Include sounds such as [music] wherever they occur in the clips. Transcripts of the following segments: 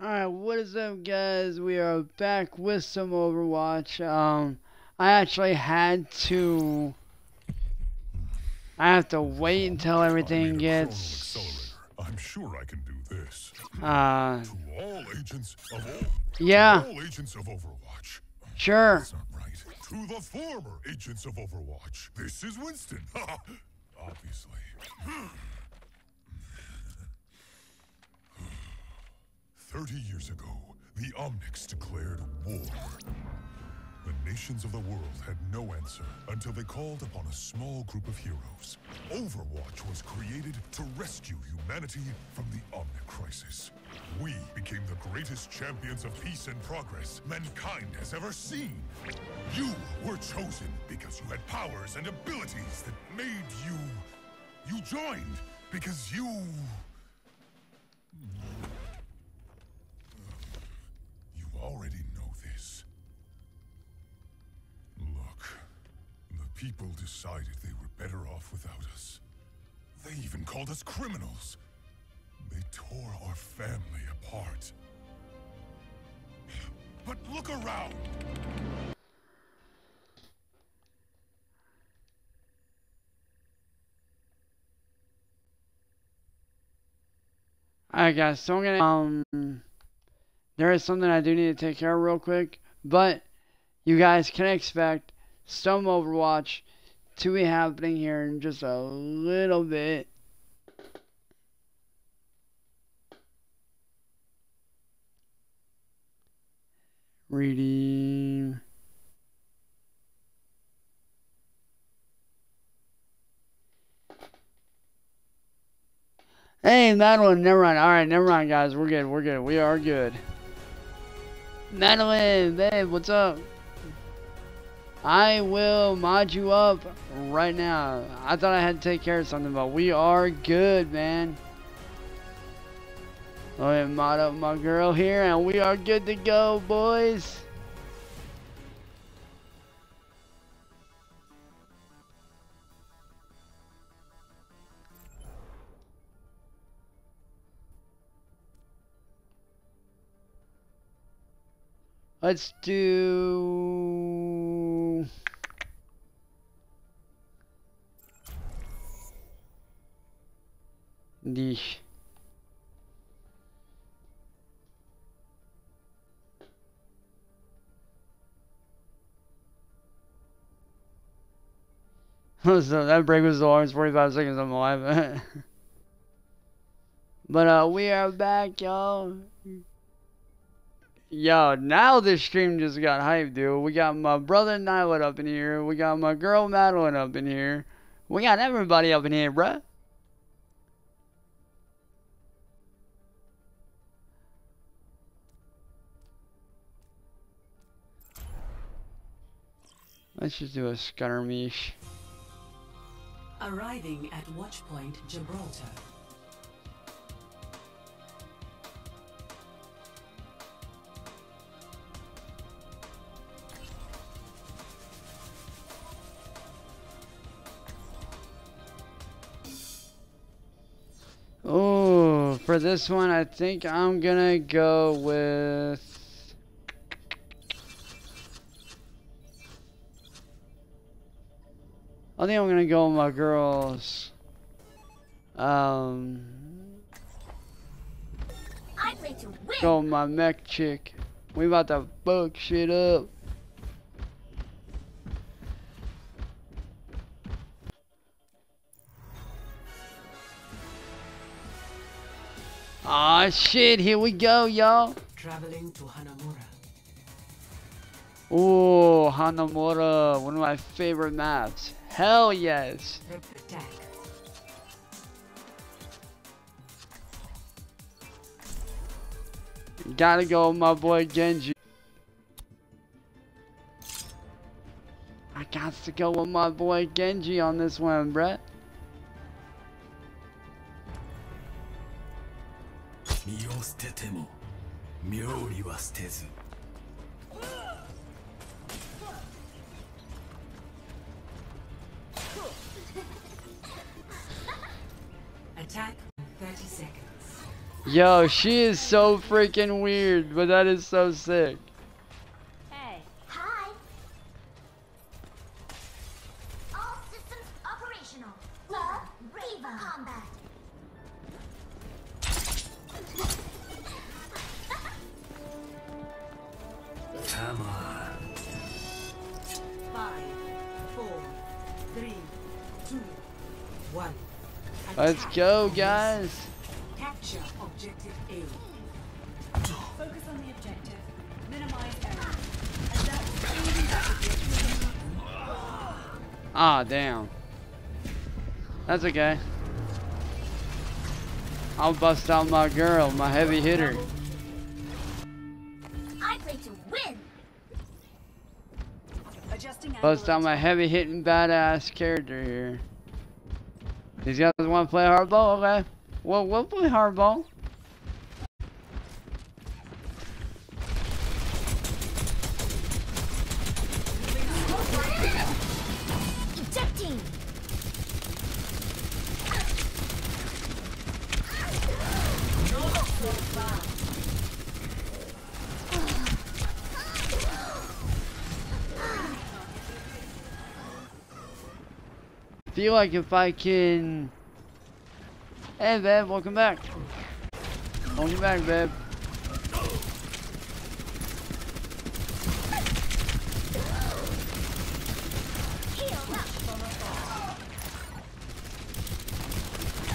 Alright, what is up guys? We are back with some Overwatch. Um, I actually had to... I have to wait until everything gets... I'm sure I can do this. Uh... To all agents of all... Yeah. all agents of Overwatch. Sure. That's not right. To the former agents of Overwatch. This is Winston. [laughs] Obviously. Thirty years ago, the Omnics declared war. The nations of the world had no answer until they called upon a small group of heroes. Overwatch was created to rescue humanity from the Omnic crisis. We became the greatest champions of peace and progress mankind has ever seen. You were chosen because you had powers and abilities that made you... You joined because you... You already know this. Look, the people decided they were better off without us. They even called us criminals. They tore our family apart. But look around! Alright guys, so I'm gonna, um, there is something I do need to take care of real quick, but you guys can expect some Overwatch to be happening here in just a little bit. Reading. Hey, that one. never mind. Alright, never mind, guys. We're good. We're good. We are good. Madeline, babe, what's up? I will mod you up right now. I thought I had to take care of something, but we are good, man. Ahead and mod up my girl here, and we are good to go, boys. Let's do... Dish. [laughs] so that break was the longest 45 seconds I'm alive. [laughs] but uh, we are back, y'all. Yo, now this stream just got hyped, dude. We got my brother Nywood up in here. We got my girl Madeline up in here. We got everybody up in here, bruh. Let's just do a skirmish. Arriving at Watchpoint Gibraltar. For this one, I think I'm gonna go with. I think I'm gonna go with my girls. Um, I'm ready to win. go with my mech chick. We about to fuck shit up. Shit, here we go, y'all. Traveling to Hanamura. Oh, Hanamura, one of my favorite maps. Hell yes. Attack. Gotta go with my boy Genji. I got to go with my boy Genji on this one, Brett. は捨てず Attack in 30 seconds. Yo, she is so freaking weird, but that is so sick. Go, guys. Capture objective A. focus on the objective. Minimize error. Adapt Ah, damn. That's okay. I'll bust out my girl, my heavy hitter. I play to win. Bust out my heavy hitting badass character here. These guys want to play hardball? Okay. Well, we'll play hardball. Feel like if I can. Hey, babe, welcome back. Welcome back, babe.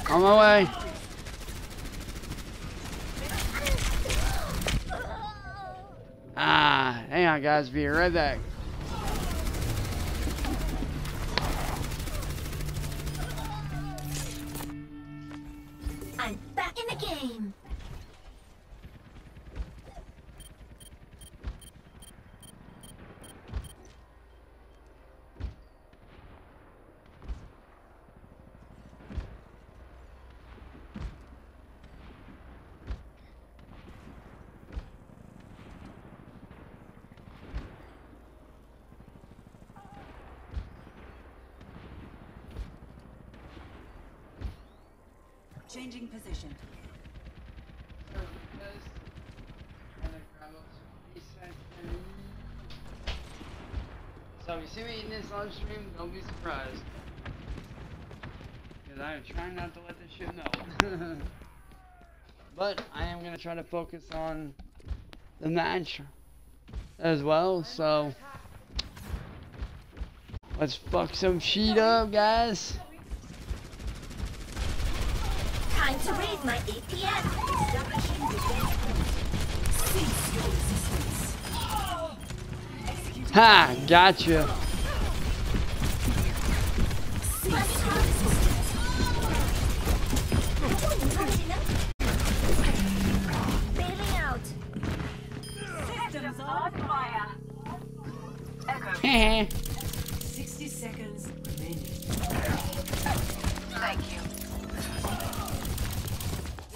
On my way. Ah, hang on, guys. Be right back. This on stream, don't be surprised. Because I am trying not to let this shit melt. [laughs] but I am going to try to focus on the match as well, so let's fuck some shit up, guys. Time to raise my APM. Cease. Ha! Gotcha. 60 seconds remaining.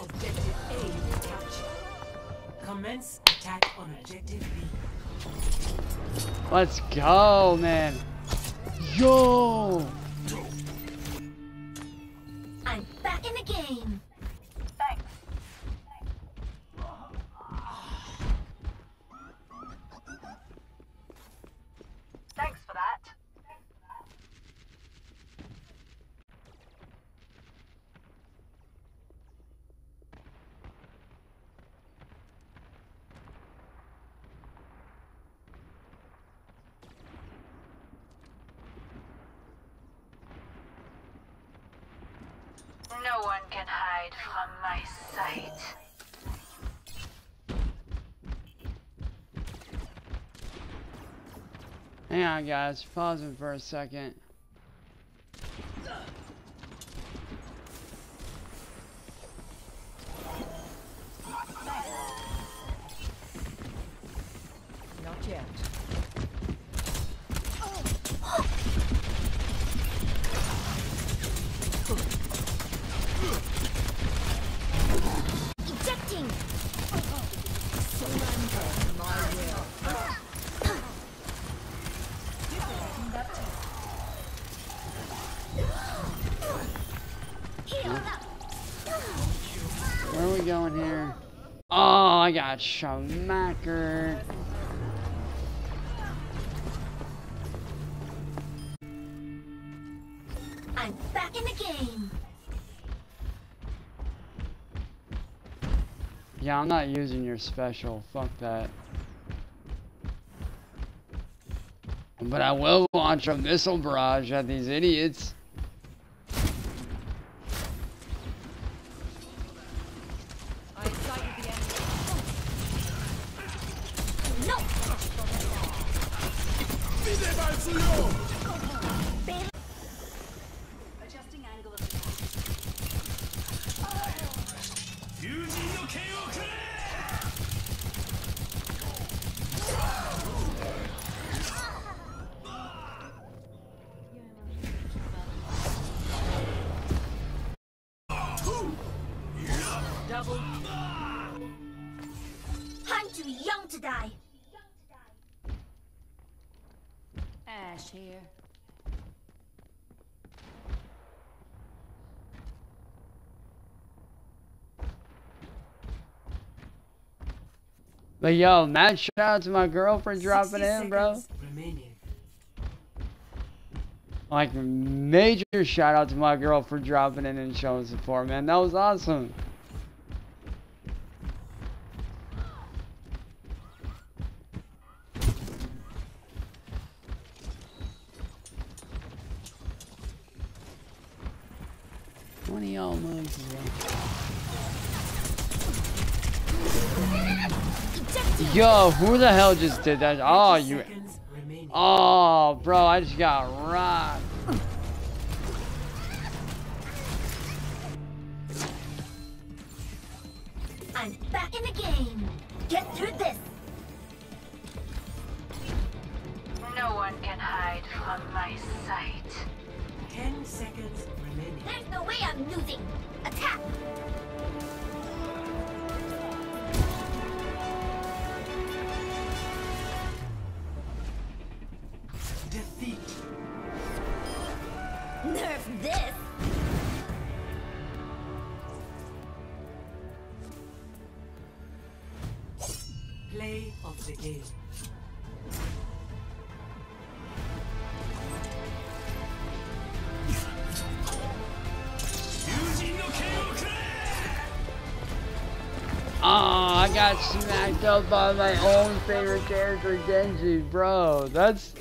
Objective A captured. Commence attack on objective B. Let's go, man. Yo! On, guys. Pausing for a second. Got Schmacker. I'm back in the game. Yeah, I'm not using your special. Fuck that. But I will launch a missile barrage at these idiots. But yo, mad shout out to my girl for dropping in, bro. Remaining. Like major shout out to my girl for dropping in and showing support, man. That was awesome. One of Yo, who the hell just did that? Oh, you. Oh, bro, I just got rocked. I'm back in the game. Get through this. No one can hide from my sight. Ten seconds remaining. There's no way I'm losing. Attack. This. Play of the game. Oh, I got smacked up by my own favorite character, Genji, bro. That's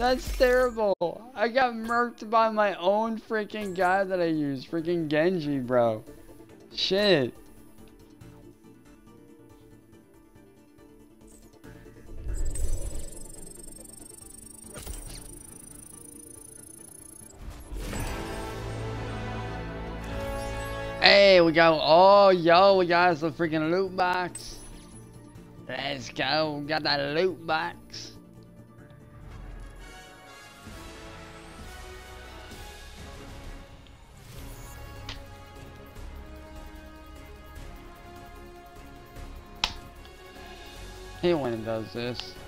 that's terrible. I got murked by my own freaking guy that I use, freaking Genji, bro. Shit. Hey, we got, oh, yo, we got us a freaking loot box. Let's go, we got that loot box. Hate when it does this.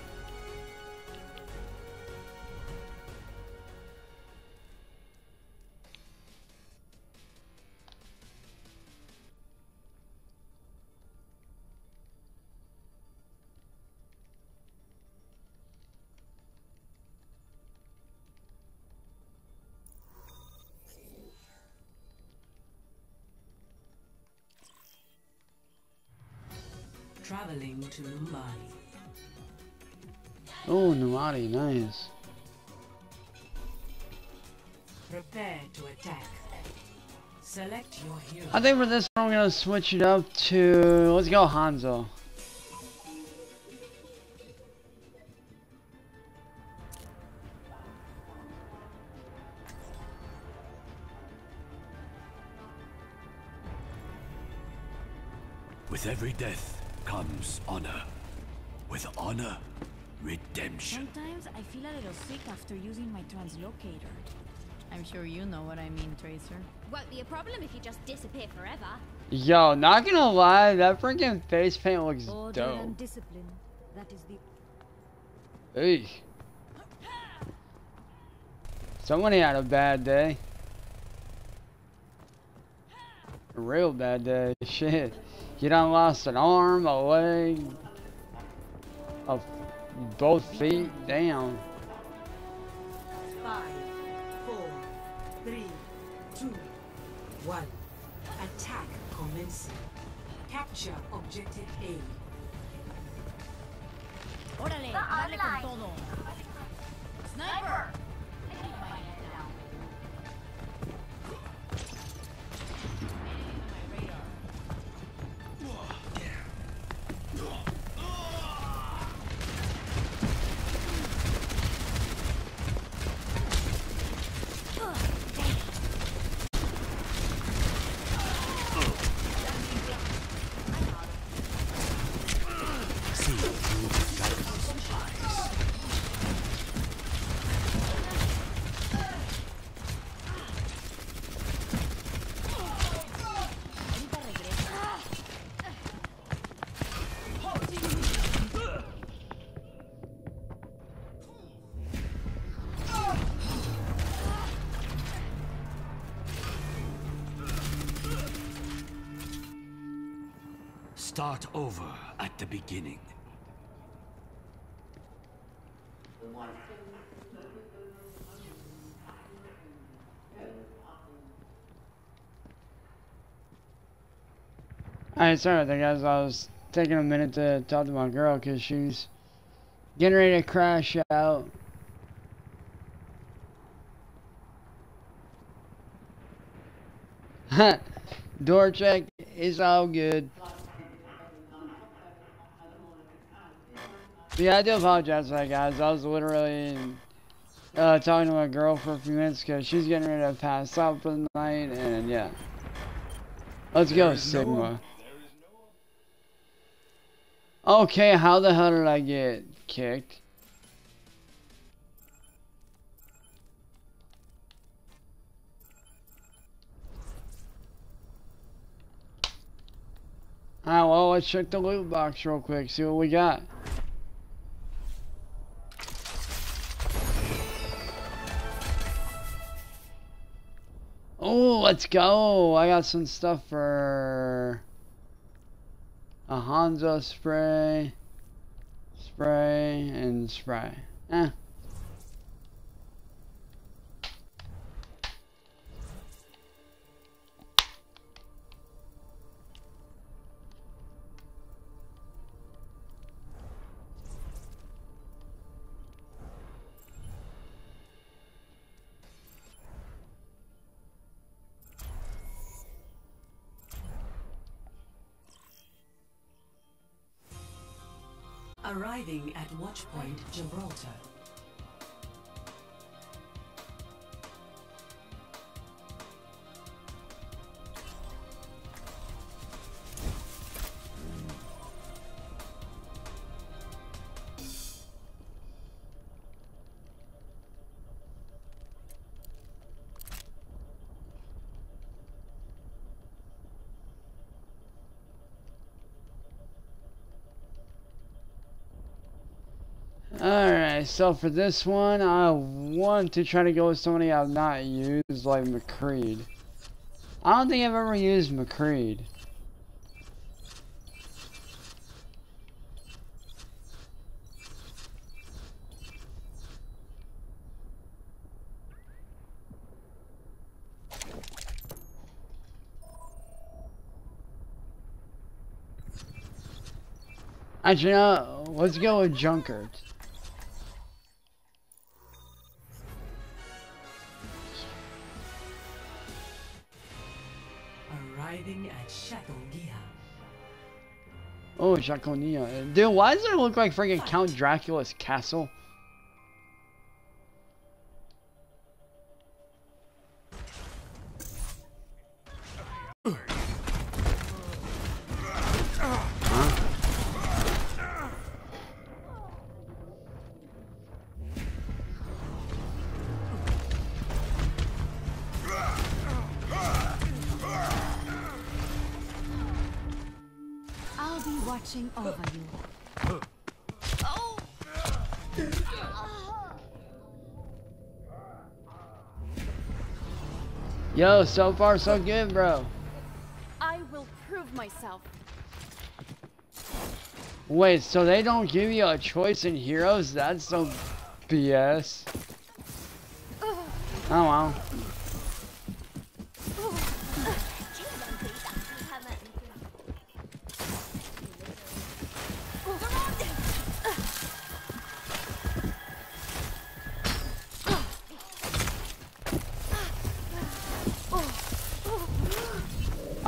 Nice. Prepare to attack. Select your hero. I think for this one, I'm gonna switch it up to, let's go Hanzo. With every death redemption. Sometimes I feel a little sick after using my translocator. I'm sure you know what I mean, Tracer. Won't be a problem if you just disappear forever. Yo, not gonna lie, that freaking face paint looks Order dope. and discipline. That is the Hey. Somebody had a bad day. a real bad day. [laughs] Shit. You done lost an arm, a leg, a, both feet. down. Five, four, three, two, one. Attack commencing. Capture objective A. Órale, dale con todo. Sniper. Start over at the beginning. Alright, sorry about guys. I was taking a minute to talk to my girl because she's getting ready to crash out. [laughs] Door check is all good. Yeah, I do apologize for that, guys. I was literally uh, talking to my girl for a few minutes because she's getting ready to pass out for the night, and yeah. Let's go, Sigma. Okay, how the hell did I get kicked? Alright, well, let's check the loot box real quick, see what we got. Oh, let's go! I got some stuff for a Hanzo spray, spray, and spray. Eh. Arriving at Watchpoint Gibraltar. So for this one, I want to try to go with somebody I've not used, like McCreed. I don't think I've ever used McCreed. Actually, no, let's go with Junkrat. Oh, Jaconia. Dude, why does it look like freaking Count Dracula's castle? Yo, so far so good, bro. I will prove myself. Wait, so they don't give you a choice in heroes? That's so BS. Oh wow.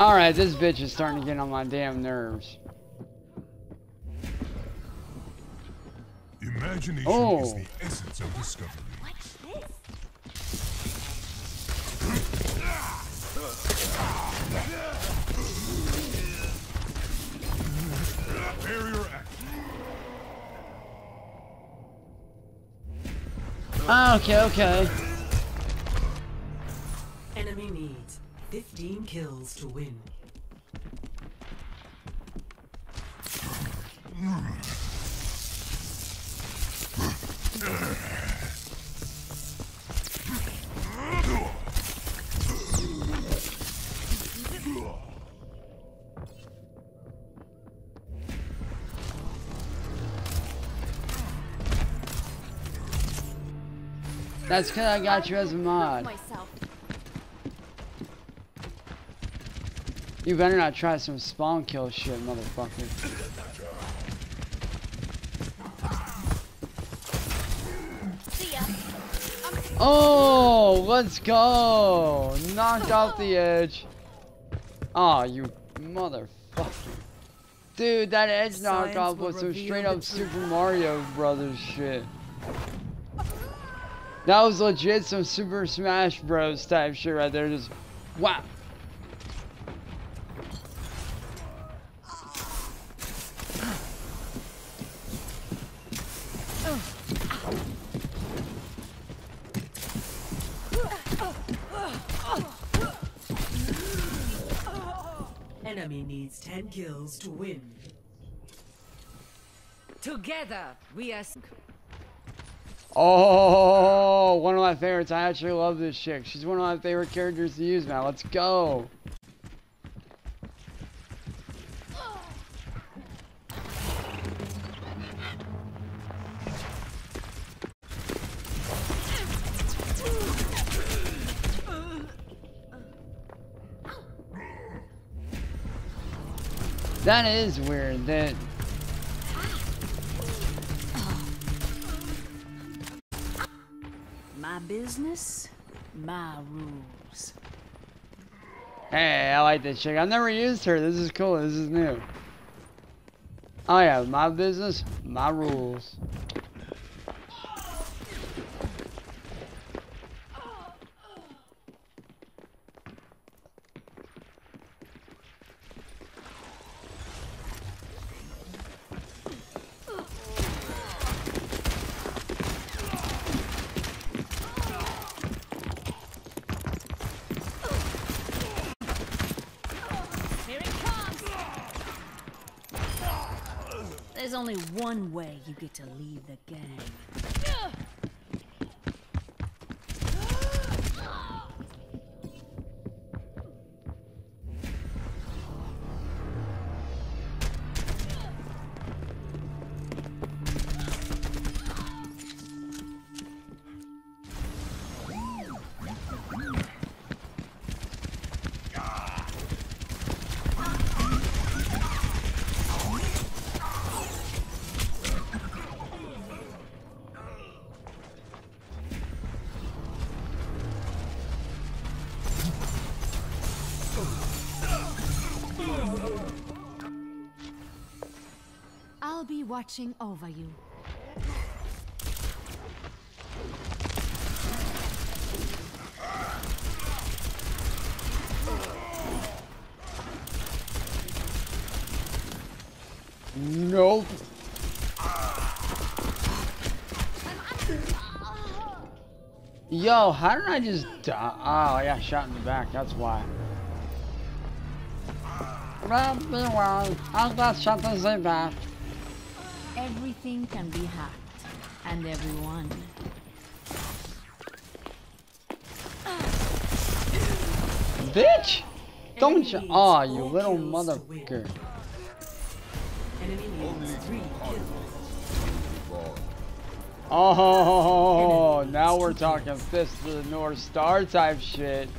Alright, this bitch is starting to get on my damn nerves. Imagination Oh. is the essence of discovery. Barrier active. Ah, Okay, okay. 15 kills to win. That's cause I got you as a mod. You better not try some spawn kill shit, motherfucker. Oh, let's go! Knocked off the edge. Oh, you motherfucker. Dude, that edge Science knockoff was some straight up. Super Mario Brothers shit. That was legit some Super Smash Bros type shit right there. Just wow. Enemy needs 10 kills to win. Together, we are. Oh, one of my favorites. I actually love this chick. She's one of my favorite characters to use now. Let's go. That is weird that My business, my rules. Hey, I like this chick. I've never used her. This is cool. This is new. Oh yeah, my business, my rules. Here it comes. There's only one way you get to leave the gang. Watching over you. Nope. Yo, how did I just die? Oh, I got shot in the back. That's why. Well, be well. I got shot in the back. Everything can be hacked, and everyone. Bitch! Don't you? needs Aw, you little kills to win. motherfucker. Enemy needs three kills. Oh, now we're talking Fist of the North Star type shit.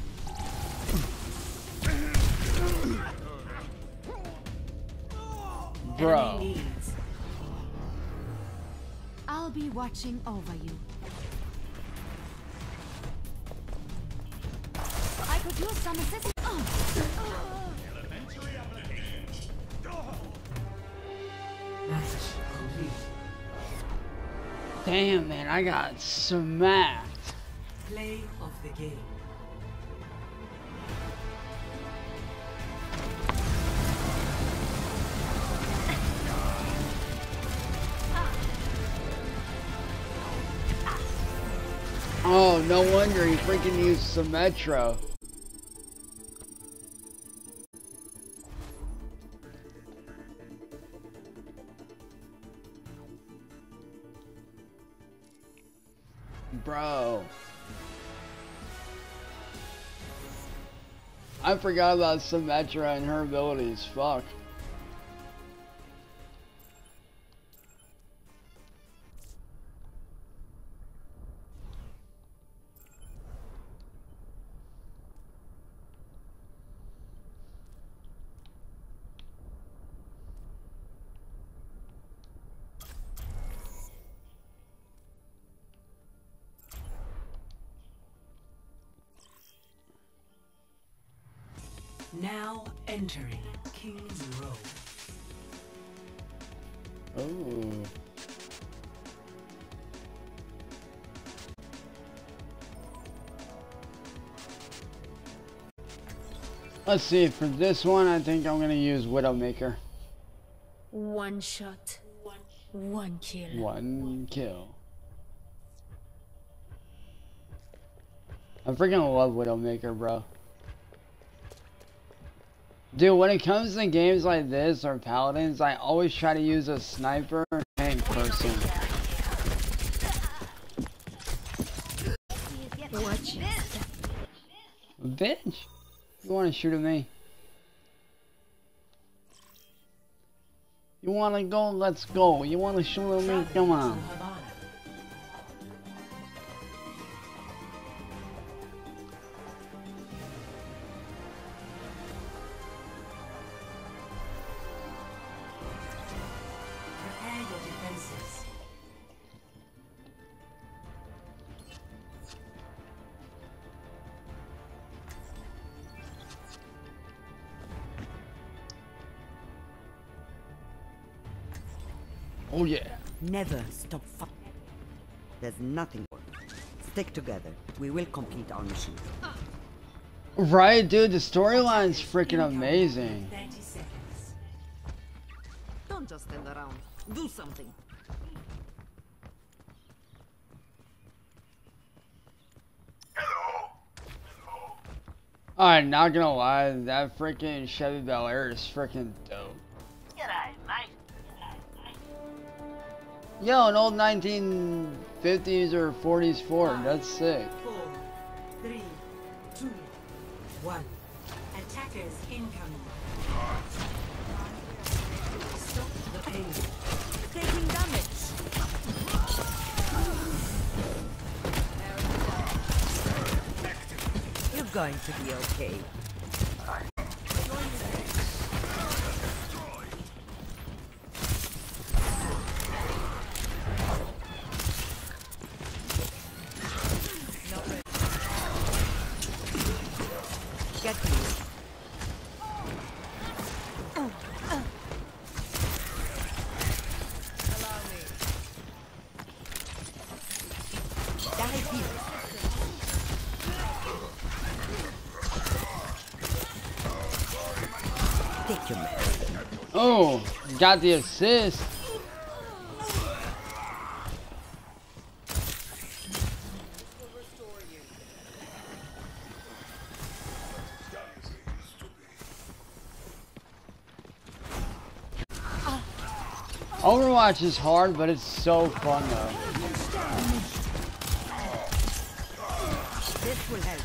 Bro. Enemy needs I'll be watching over you. I could use some assistance. Oh. match complete. Damn, man, I got smacked. Play of the game. Oh, no wonder he freaking used Symmetra. Bro. I forgot about Symmetra and her abilities. Fuck. Now entering King's Row. Oh. Let's see, for this one, I think I'm gonna use Widowmaker. One shot, one kill. One kill. I freaking love Widowmaker, bro. Dude, when it comes to games like this or Paladins, I always try to use a sniper tank person. Watch. Bitch! You wanna shoot at me? You wanna go? Let's go. You wanna shoot at me? Come on. Never stop fighting. There's nothing. Stick together. We will complete our mission. Right, dude, the storyline's freaking amazing. Don't just stand around. Do something. Alright, not gonna lie, that freaking Chevy Bel Air is freaking dope. Yo, an old 1950s or 40s Ford, that's sick. Four, three, two, one. Attackers incoming. Stop the pain. Taking damage. You're going to be okay. Get me. Die here. Take your medicine. Oh, got the assist. Overwatch is hard, but it's so fun though. This will help.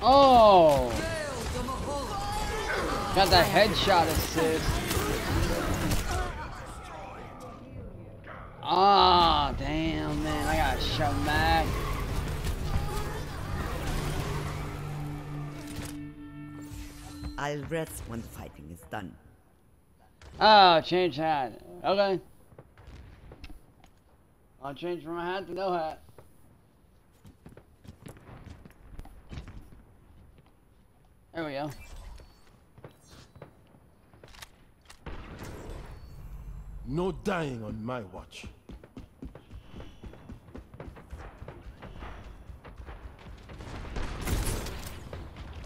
Oh! Got that headshot assist. Ah, damn, man. I got shot back. I'll rest when the fighting is done. Oh, change hat. Okay. I'll change from a hat to no hat. There we go. No dying on my watch.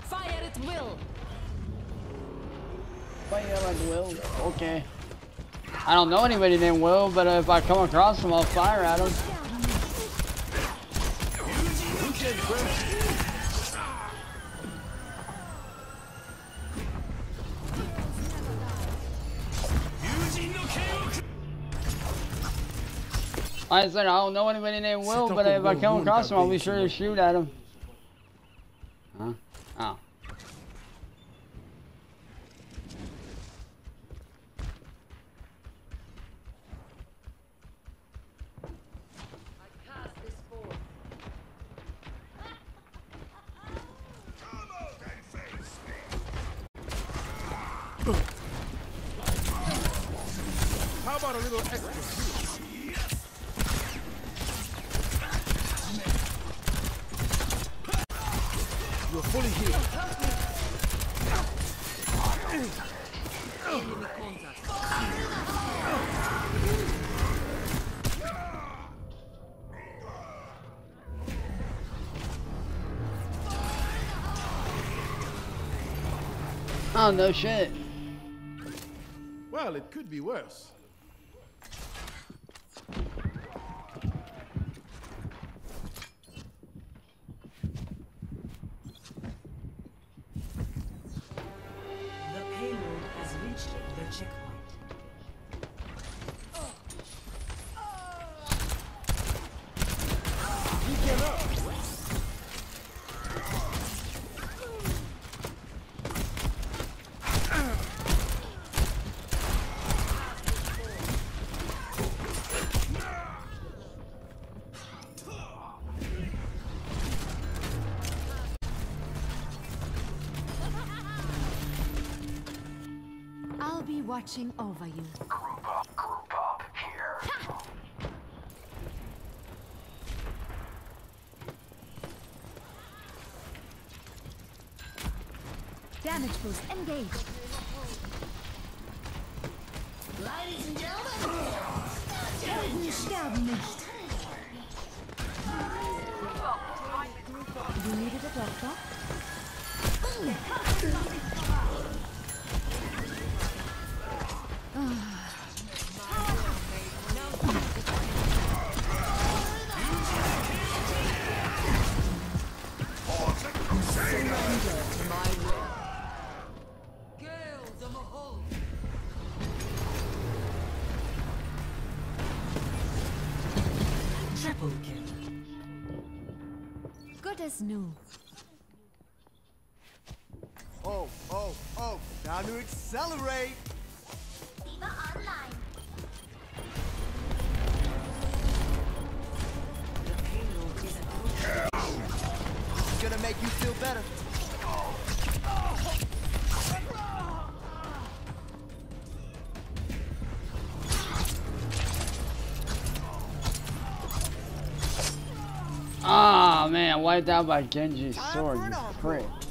Fire at will. Fire at will. Okay. I don't know anybody named Will, but if I come across him, I'll fire at him. I said, I don't know anybody named Will, but if I come across him, I'll be sure to shoot at him. Huh? Oh. How about a little extra You're fully healed. Oh, no shit. Well, it could be worse. Watching over you. Damage boost engaged. New. Oh, oh, oh, time to accelerate! Man, wiped by Genji's sword, you prick.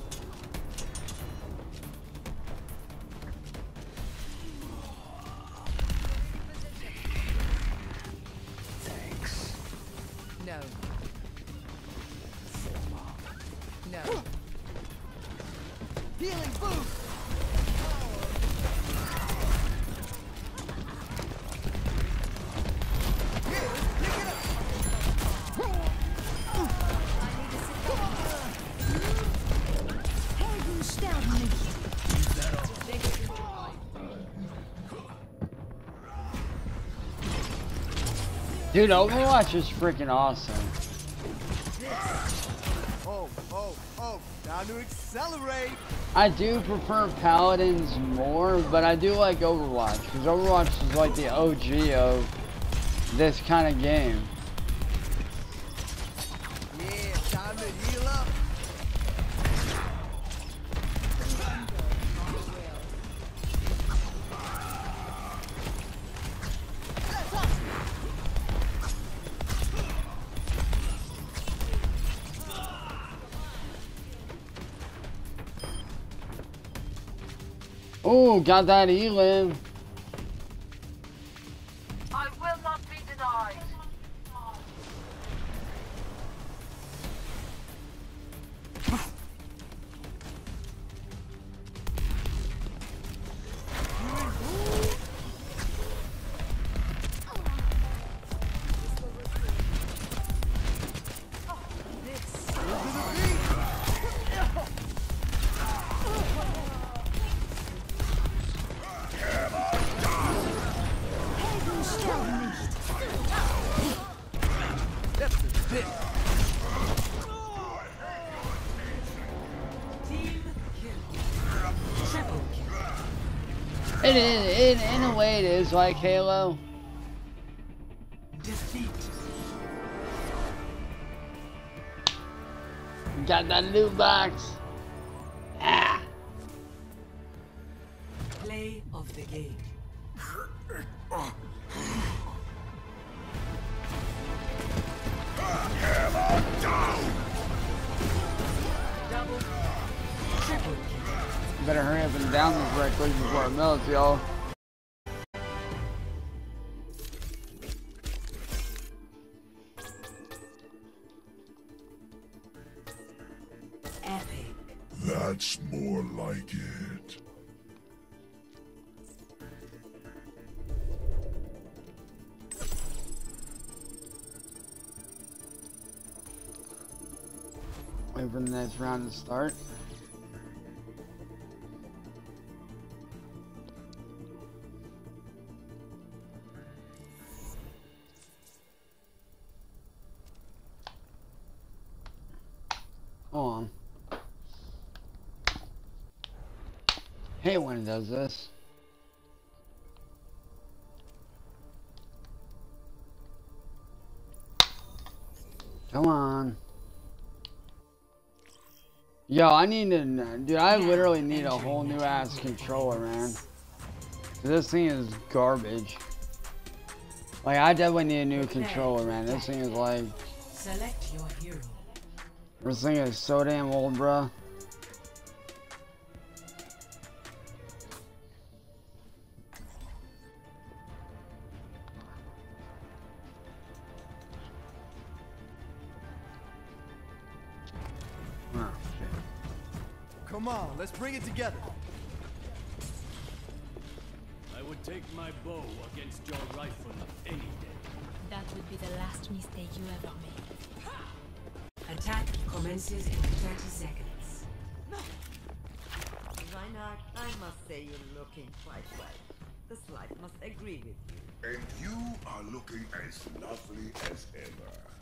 Dude, Overwatch is freaking awesome. Oh, oh, oh, to accelerate. I do prefer Paladins more, but I do like Overwatch because Overwatch is like the OG of this kind of game. Oh, got that Elim. Is like Halo. Defeat. Got that loot box. Ah. Play of the game. Double. Better hurry up and down this right quick before it melts, y'all. That's more like it. Wait for the next round to start. Does this. Come on. Yo, I need to, dude, I literally need a whole new ass controller, man. This thing is garbage. Like, I definitely need a new controller, man. This thing is like, Select your hero. this thing is so damn old, bruh. Bring it together. I would take my bow against your rifle any day. That would be the last mistake you ever made. Attack commences in 30 seconds. Reinhardt, I must say you're looking quite well. The slide must agree with you. And you are looking as lovely as ever.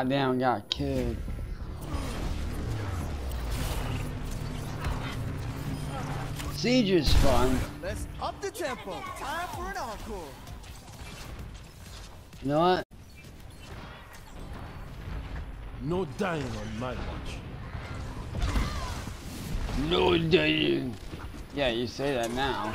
Ah, damn, got killed. Siege is fun. Let's up the tempo. Time for an encore. You know what? No dying on my watch. No dying. Yeah, you say that now.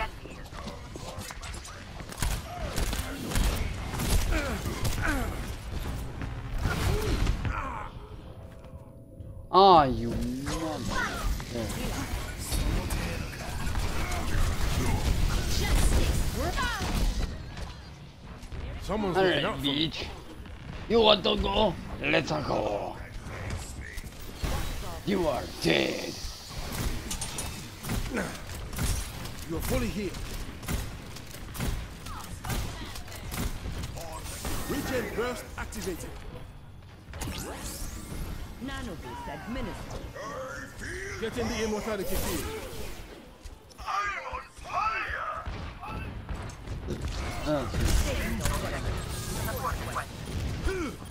You mother. Someone's Alright, looking out for me. bitch. You want to go? Let's go. You are dead. You're fully healed. Regen burst activated. Nano boost administered. Get in the immortality field. Get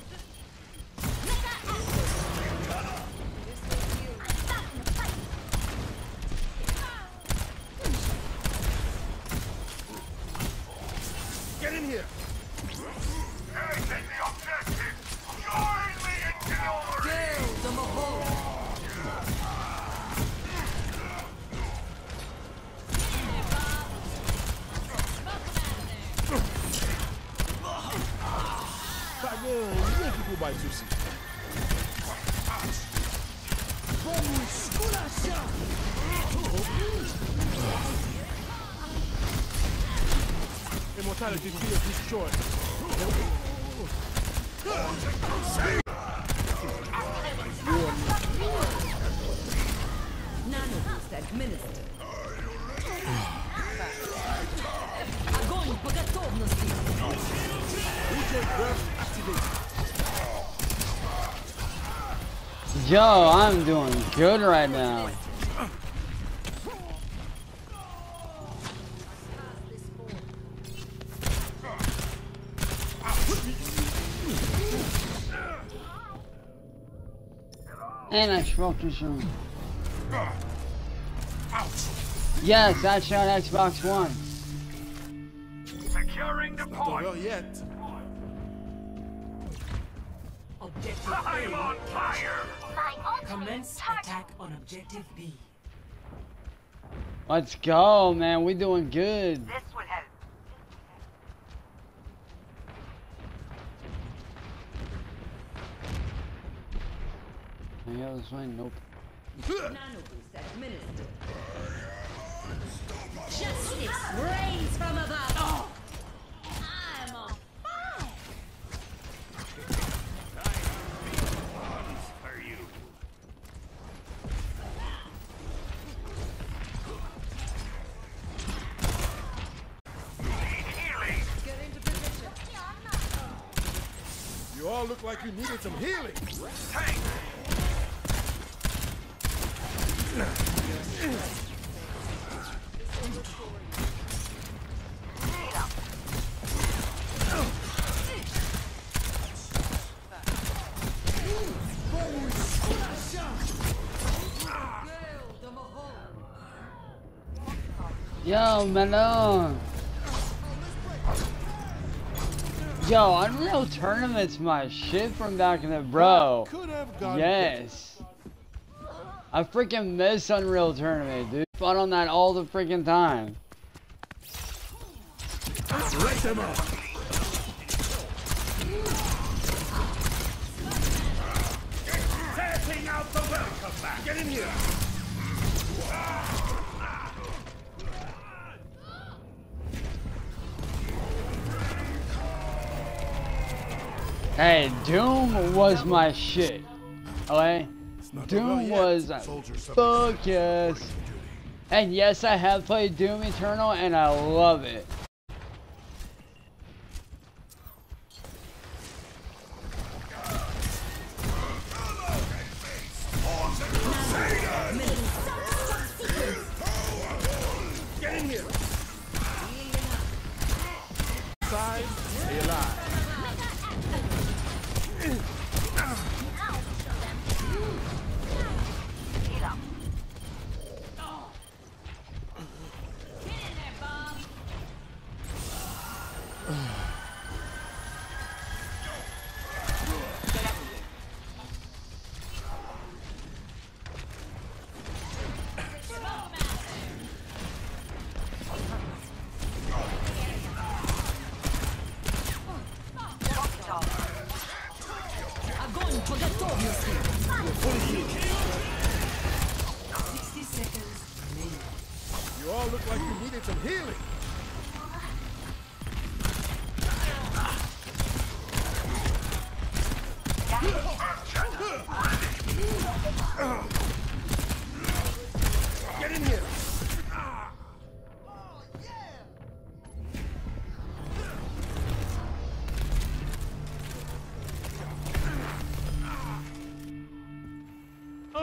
Yo, I'm doing good right now. And I smoked some. Yes, that's on Xbox One. Securing the Not well yet. Objective I'm on fire! Commence attack on objective B. Let's go, man. We're doing good. This would help. Can I go this way? Nope. Nano boost administered. Justice reigns from above. I'm on fire. For you. You all look like you needed some healing. Yo, Melon. Yo, Unreal Tournament's my shit from back in the bro. Could have gone Yes. I freaking miss Unreal Tournament, dude. Fun on that all the freaking time. better. Light them up. Tapping out the welcome back! Get in here. Hey, Doom was my shit. Okay? Doom was fuck yes. And yes, I have played Doom Eternal and I love it.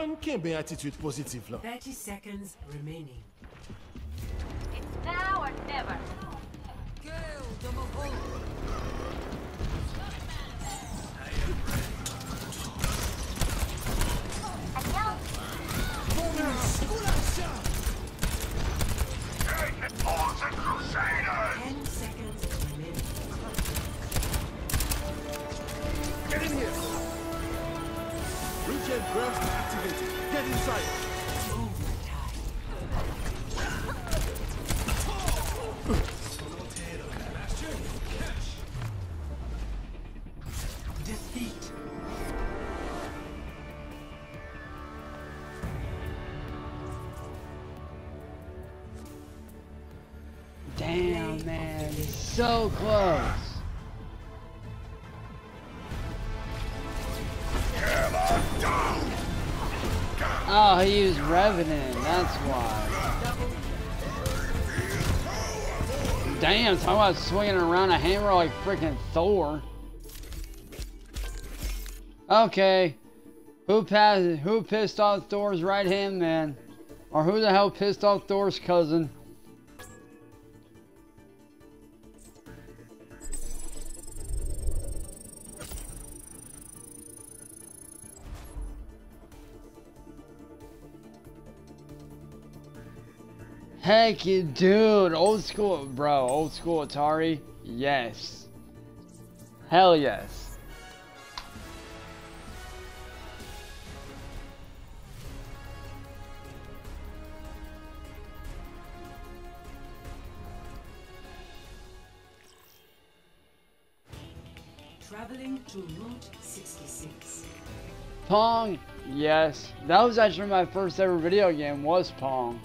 Unkembe attitude positive là. 30 seconds remaining. It's now or never. Ten seconds remaining. Get in here! Regen burst activated. Get inside. Defeat. Damn, man. So close. Revenant. That's why. Damn, talking about swinging around a hammer like freaking Thor. Okay. Who passed, who pissed off Thor's right hand man? Or who the hell pissed off Thor's cousin? Heck, you dude, old school, bro, old school Atari, yes, hell yes. Traveling to Route 66. Pong, yes, that was actually my first ever video game was Pong.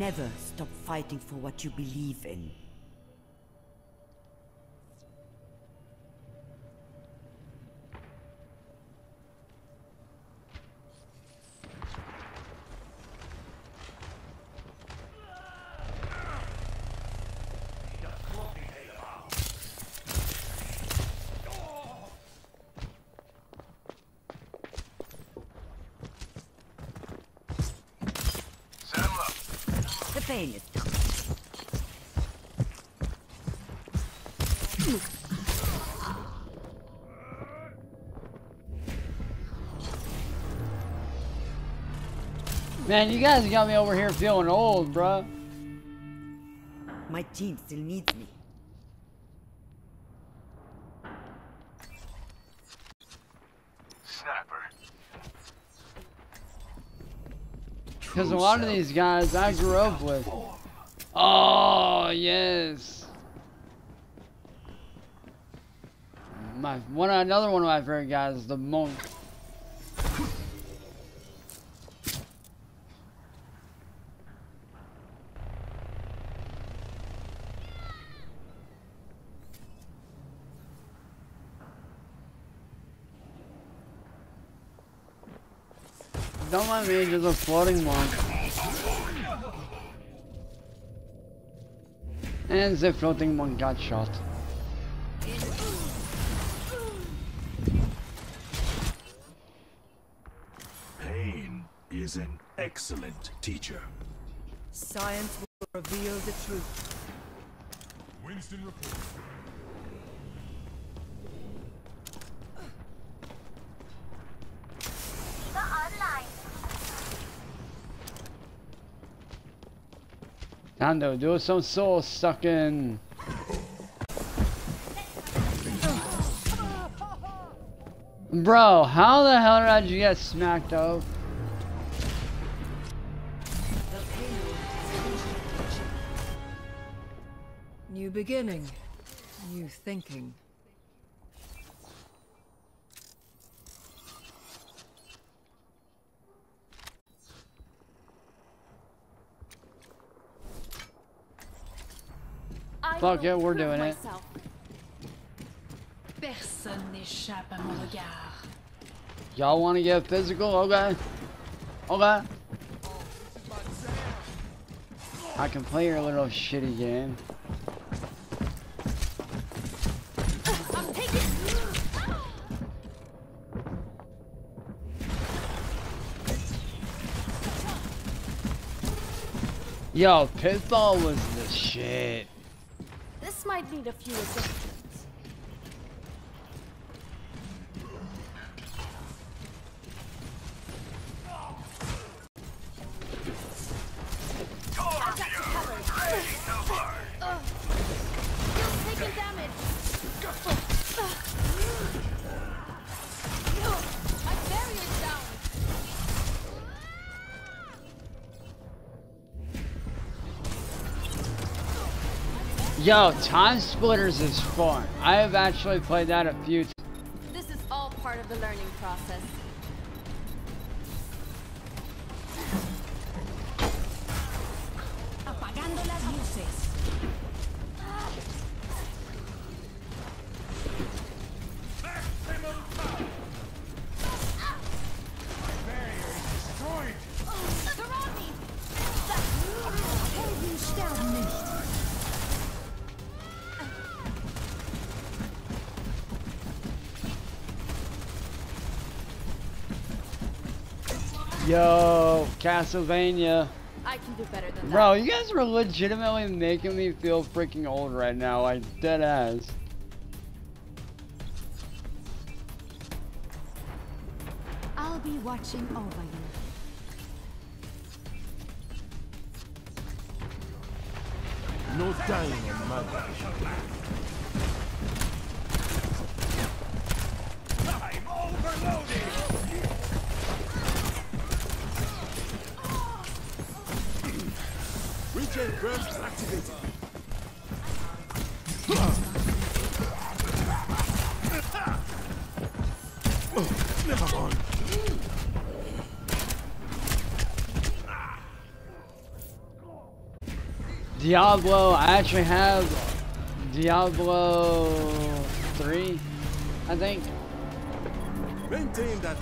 Never stop fighting for what you believe in. Man, you guys got me over here feeling old, bruh. My team still needs me. Snapper. Because a lot of these guys I grew up with. Oh, yes. My one another one of my favorite guys is the monk. Don't mind me, just a floating monk. And the floating monk got shot. Pain is an excellent teacher. Science will reveal the truth. Winston report. Nando, do some soul sucking. Bro, how the hell did you get smacked up? New beginning. New thinking. Fuck yeah, we're doing it. Personne n'échappe à mon regard. Y'all want to get physical? Okay. Okay. I can play your little shitty game. Yo, Pitfall was the shit. This might need a few adjustments. Yo, Time Splitters is fun. I have actually played that a few times. This is all part of the learning process. Castlevania. I can do better than that. Bro, you guys are legitimately making me feel freaking old right now, like dead ass. I'll be watching over you. No dying on my watch. Regen burst activated. Never mind. Diablo, I actually have Diablo 3, I think.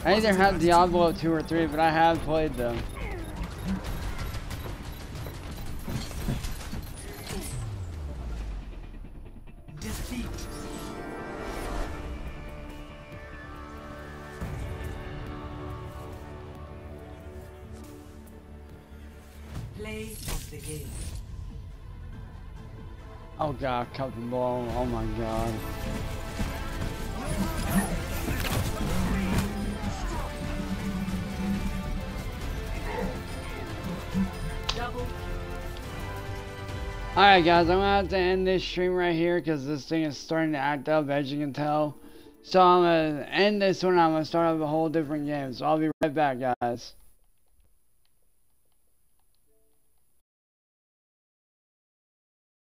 I either have. Diablo 2 or 3, but I have played them. God, Captain Ball, oh my god. Alright guys, I'm gonna have to end this stream right here because this thing is starting to act up as you can tell. So I'm gonna end this one, I'm gonna start up a whole different game. So I'll be right back guys.